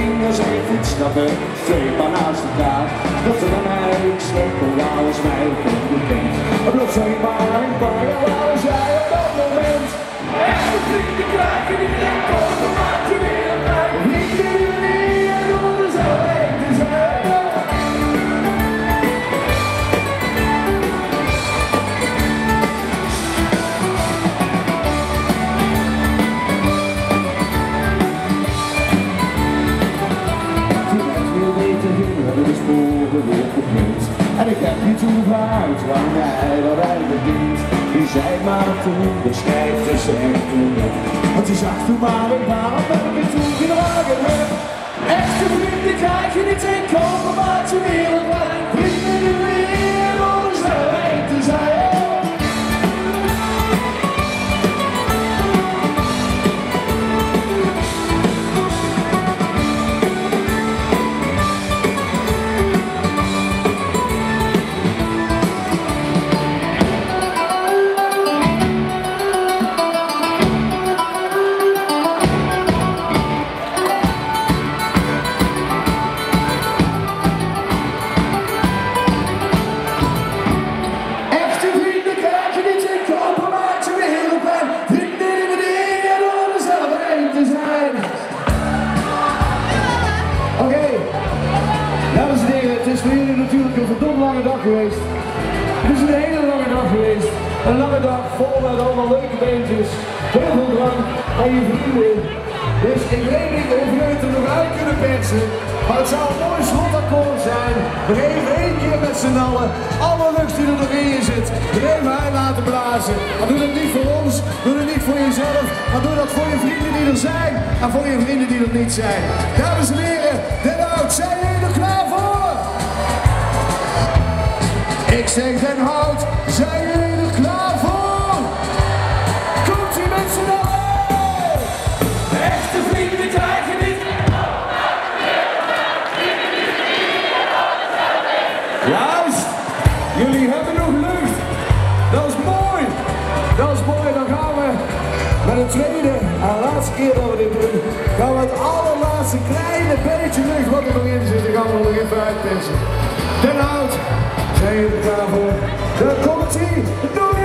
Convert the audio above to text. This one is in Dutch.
gingen zij voetstappen, twee paar naast elkaar. De sporen geplukt. En ik heb niet gevraagd waarom jij dat eigenlijk dient. Die zei maar toen, de schijfte zegt toen net. Want je zag toen maar een baan en ik ben toen gedragen heb. Echte vrienden krijg je niet in kopen, een lange dag geweest. Het is een hele lange dag geweest. Een lange dag vol met allemaal leuke beentjes, heel veel drank en je vrienden. Dus ik weet niet of we het er nog uit kunnen persen, maar het zou een mooi slotakkoord zijn. Nog even één keer met z'n allen, alle lucht die er nog in je zit, er even uit laten blazen. Maar doe dat niet voor ons, doe dat niet voor jezelf, maar doe dat voor je vrienden die er zijn en voor je vrienden die er niet zijn. Dames en heren, Ik zeg Den Hout, zijn jullie er klaar voor? Komt ie met z'n allen! Echte vrienden krijgen niet. Juist, jullie hebben nog lucht. Dat is mooi. Dat is mooi. Dan gaan we met de tweede en laatste keer dat we dit doen, gaan we het allerlaatste kleine beetje lucht wat er nog in zit, dan gaan we nog even uitpissen. Den Hout, klaar voor? Dan komt ie.